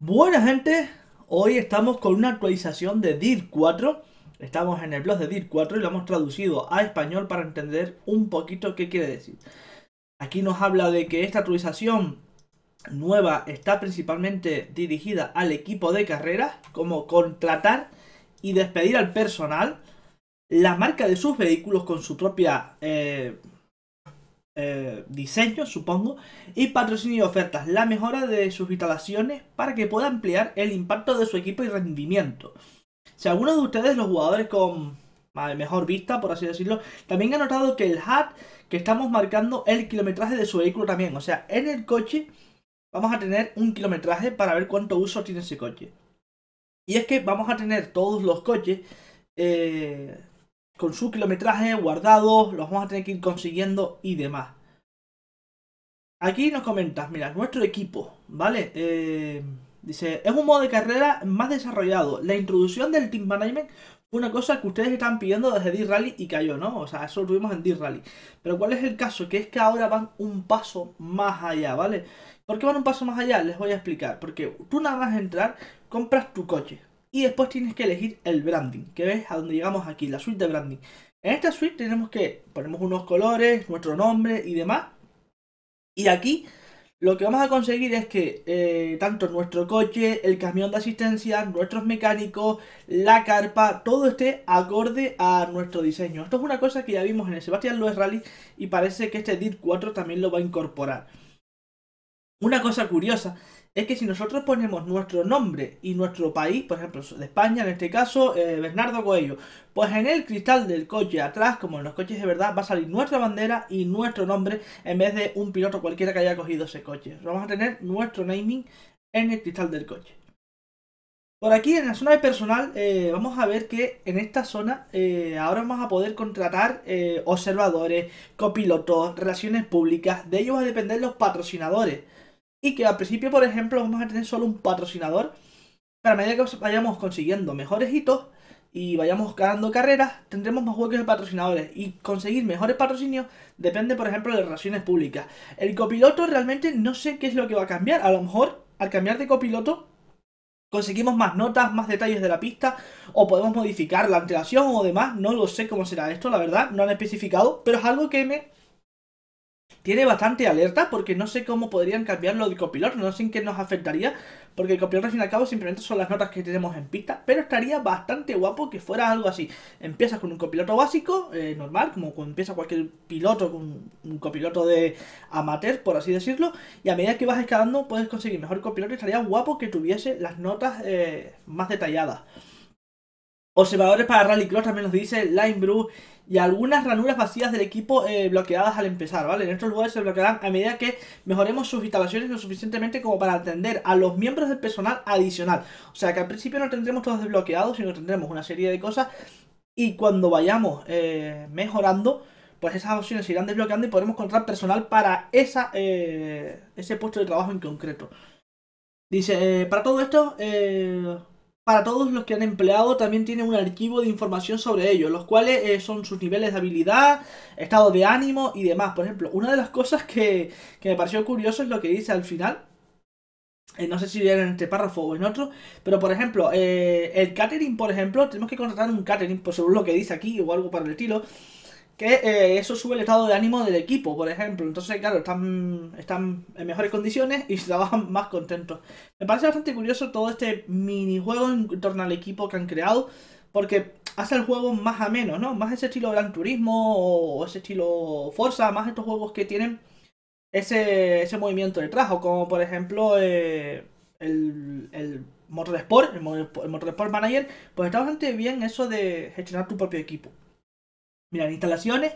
Buena gente, hoy estamos con una actualización de DIR 4 Estamos en el blog de DIR 4 y lo hemos traducido a español para entender un poquito qué quiere decir. Aquí nos habla de que esta actualización nueva está principalmente dirigida al equipo de carreras Como contratar y despedir al personal La marca de sus vehículos con su propia... Eh, eh, diseño, supongo, y patrocinio y ofertas, la mejora de sus instalaciones para que pueda ampliar el impacto de su equipo y rendimiento. Si algunos de ustedes, los jugadores con mejor vista, por así decirlo, también han notado que el HUD que estamos marcando el kilometraje de su vehículo también, o sea, en el coche vamos a tener un kilometraje para ver cuánto uso tiene ese coche. Y es que vamos a tener todos los coches eh, con su kilometraje guardado, los vamos a tener que ir consiguiendo y demás. Aquí nos comentas, mira, nuestro equipo, ¿vale? Eh, dice, es un modo de carrera más desarrollado. La introducción del Team Management fue una cosa que ustedes estaban pidiendo desde D-Rally y cayó, ¿no? O sea, eso lo tuvimos en D-Rally. Pero ¿cuál es el caso? Que es que ahora van un paso más allá, ¿vale? ¿Por qué van un paso más allá? Les voy a explicar. Porque tú nada más entrar, compras tu coche, y después tienes que elegir el branding, que ves a donde llegamos aquí, la suite de branding. En esta suite tenemos que, ponemos unos colores, nuestro nombre y demás. Y aquí lo que vamos a conseguir es que eh, tanto nuestro coche, el camión de asistencia, nuestros mecánicos, la carpa, todo esté acorde a nuestro diseño. Esto es una cosa que ya vimos en el Sebastian Loeb Rally y parece que este DIT 4 también lo va a incorporar. Una cosa curiosa es que si nosotros ponemos nuestro nombre y nuestro país, por ejemplo, de España, en este caso, eh, Bernardo Coelho, pues en el cristal del coche atrás, como en los coches de verdad, va a salir nuestra bandera y nuestro nombre en vez de un piloto cualquiera que haya cogido ese coche. Vamos a tener nuestro naming en el cristal del coche. Por aquí en la zona de personal eh, vamos a ver que en esta zona eh, ahora vamos a poder contratar observadores, copilotos, relaciones públicas, de ellos va a depender los patrocinadores y que al principio, por ejemplo, vamos a tener solo un patrocinador. Pero a medida que vayamos consiguiendo mejores hitos y vayamos ganando carreras, tendremos más huecos de patrocinadores. Y conseguir mejores patrocinios depende, por ejemplo, de relaciones públicas. El copiloto realmente no sé qué es lo que va a cambiar. A lo mejor, al cambiar de copiloto, conseguimos más notas, más detalles de la pista, o podemos modificar la antelación o demás. No lo sé cómo será esto, la verdad, no han especificado, pero es algo que me tiene bastante alerta porque no sé cómo podrían cambiarlo de copiloto, no sé en qué nos afectaría, porque el copiloto al fin y al cabo simplemente son las notas que tenemos en pista, pero estaría bastante guapo que fuera algo así. Empiezas con un copiloto básico, eh, normal, como empieza cualquier piloto con un copiloto de amateur, por así decirlo, y a medida que vas escalando puedes conseguir mejor copiloto estaría guapo que tuviese las notas eh, más detalladas. Observadores para Rallycross también nos dice Line Brew y algunas ranuras vacías del equipo eh, bloqueadas al empezar, ¿vale? En estos lugares se bloquearán a medida que mejoremos sus instalaciones lo suficientemente como para atender a los miembros del personal adicional. O sea que al principio no tendremos todos desbloqueados, sino tendremos una serie de cosas y cuando vayamos eh, mejorando, pues esas opciones se irán desbloqueando y podremos encontrar personal para esa, eh, ese puesto de trabajo en concreto. Dice, para todo esto, para todos los que han empleado también tiene un archivo de información sobre ellos, los cuales eh, son sus niveles de habilidad, estado de ánimo y demás. Por ejemplo, una de las cosas que, me pareció curioso es lo que dice al final. Eh, no sé si era en este párrafo o en otro, pero por ejemplo, eh, el catering, por ejemplo, tenemos que contratar un catering, por según lo que dice aquí o algo para el estilo que eh, eso sube el estado de ánimo del equipo, por ejemplo. Entonces, claro, están, están en mejores condiciones y trabajan más contentos. Me parece bastante curioso todo este minijuego en torno al equipo que han creado, porque hace el juego más ameno, ¿no? Más ese estilo Gran Turismo o ese estilo Forza, más estos juegos que tienen ese, ese movimiento detrás, o como por ejemplo eh, el, el Motorsport, el Motorsport Manager, pues está bastante bien eso de gestionar tu propio equipo. Mira, instalaciones,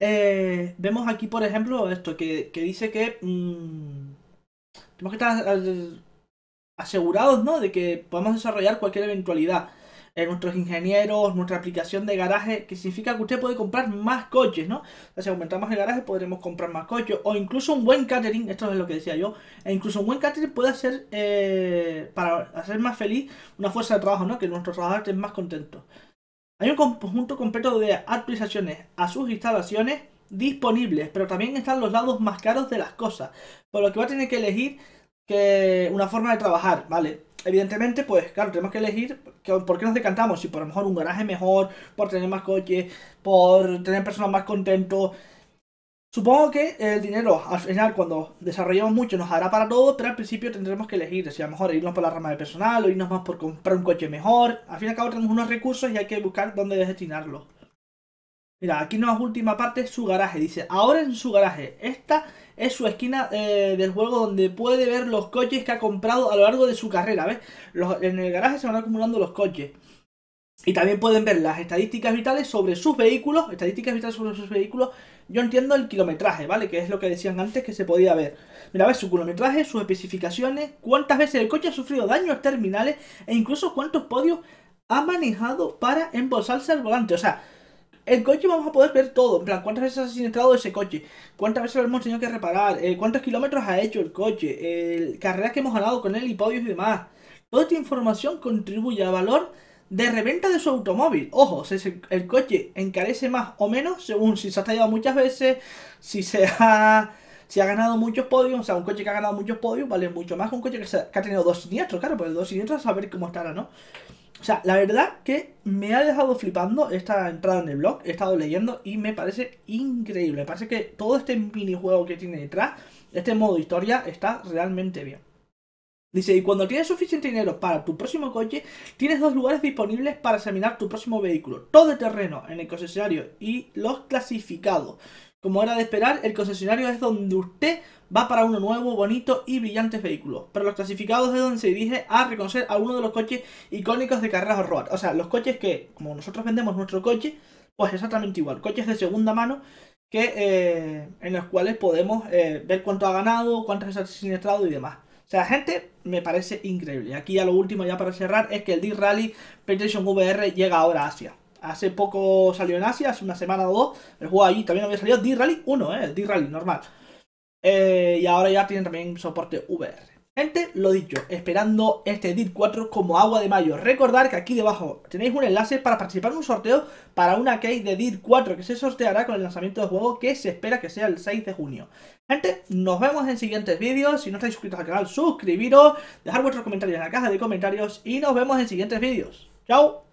eh, vemos aquí, por ejemplo, esto que, dice que mm, tenemos que estar asegurados, ¿no? De que podemos desarrollar cualquier eventualidad. Eh, nuestros ingenieros, nuestra aplicación de garaje, que significa que usted puede comprar más coches, ¿no? O si aumentamos el garaje podremos comprar más coches, o incluso un buen catering, esto es lo que decía yo, e incluso un buen catering puede hacer, eh, para hacer más feliz una fuerza de trabajo, ¿no? Que nuestros trabajadores estén más contentos. Hay un conjunto completo de actualizaciones a sus instalaciones disponibles, pero también están los lados más caros de las cosas, por lo que va a tener que elegir que una forma de trabajar, ¿vale? Evidentemente, pues claro, tenemos que elegir por qué nos decantamos, si por lo mejor un garaje mejor, por tener más coches, por tener personas más contentos. Supongo que el dinero al final cuando desarrollemos mucho nos hará para todo, pero al principio tendremos que elegir si a lo mejor irnos por la rama de personal o irnos más por comprar un coche mejor. Al fin y al cabo tenemos unos recursos y hay que buscar dónde destinarlos. Mira, aquí la última parte, su garaje. Dice, ahora en su garaje. Esta es su esquina eh, del juego donde puede ver los coches que ha comprado a lo largo de su carrera. ¿Ves? en el garaje se van acumulando los coches. Y también pueden ver las estadísticas vitales sobre sus vehículos. Estadísticas vitales sobre sus vehículos. Yo entiendo el kilometraje, ¿vale? Que es lo que decían antes que se podía ver. Mira, ves su kilometraje, sus especificaciones, cuántas veces el coche ha sufrido daños terminales e incluso cuántos podios ha manejado para embolsarse al volante. O sea, el coche vamos a poder ver todo, en plan, cuántas veces ha siniestrado ese coche, cuántas veces lo hemos tenido que reparar, eh, cuántos kilómetros ha hecho el coche, eh, carreras que hemos ganado con él y podios y demás. Toda esta información contribuye al valor de reventa de su automóvil. Ojo, si el coche encarece más o menos según si se ha tallado muchas veces, si se ha, si ha ganado muchos podios, o sea, un coche que ha ganado muchos podios vale mucho más que un coche que, ha tenido dos siniestros, claro, pues dos siniestros a saber cómo estará, ¿no? O sea, la verdad que me ha dejado flipando esta entrada en el blog, he estado leyendo y me parece increíble. Me parece que todo este minijuego que tiene detrás, este modo historia, está realmente bien. Dice, y cuando tienes suficiente dinero para tu próximo coche, tienes dos lugares disponibles para examinar tu próximo vehículo. Todo el terreno en el concesionario y los clasificados. Como era de esperar, el concesionario es donde usted va para uno nuevo, bonito y brillante vehículo. Pero los clasificados es donde se dirige a reconocer algunos de los coches icónicos de carreras road. O sea, los coches que, como nosotros vendemos nuestro coche, pues exactamente igual. Coches de segunda mano que eh, en los cuales podemos eh, ver cuánto ha ganado, cuántas veces ha siniestrado y demás. O sea, gente, me parece increíble. Aquí a lo último, ya para cerrar, es que el D-Rally PlayStation VR llega ahora a Asia. Hace poco salió en Asia, hace una semana o dos. El juego ahí también había salido D-Rally 1, ¿eh? D-Rally normal. Eh, y ahora ya tienen también soporte VR. Gente, lo dicho, esperando este DIR 4 como agua de mayo. Recordad que aquí debajo tenéis un enlace para participar en un sorteo para una key de DIR 4 que se sorteará con el lanzamiento del juego que se espera que sea el 6 de junio. Gente, nos vemos en siguientes vídeos. Si no estáis suscritos al canal, suscribiros, dejar vuestros comentarios en la caja de comentarios y nos vemos en siguientes vídeos. ¡Chao!